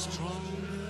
stronger.